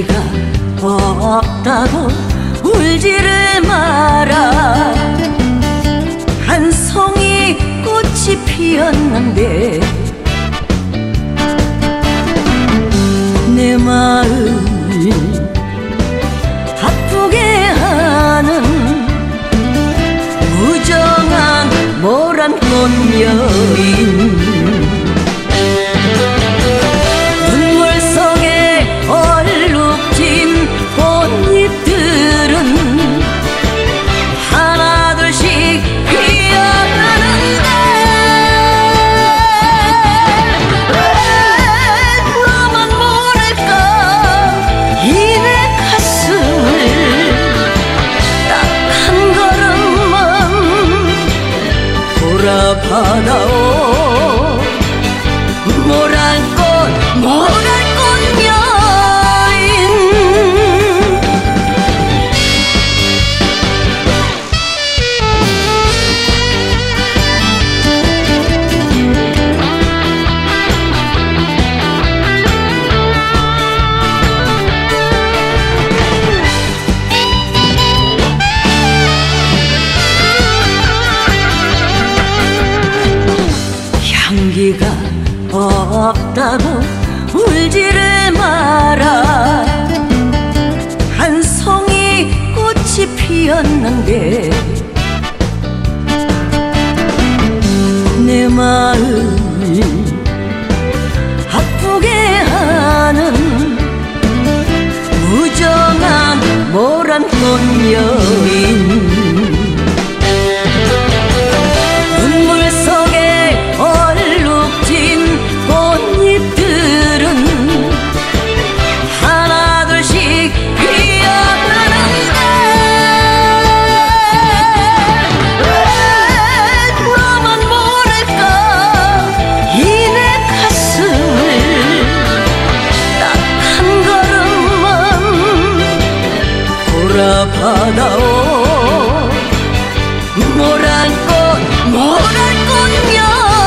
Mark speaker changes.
Speaker 1: 네가 없다고 울지를 마라. 한 송이 꽃이 피었는데 모란꽃 모란꽃 향기가 없다고 울지를 마라. 한 송이 꽃이 피었는데 내 마음을 아프게 하는 무정한 모란 꽃 여인 바다오. 뭐랄 것 뭐랄 것냐?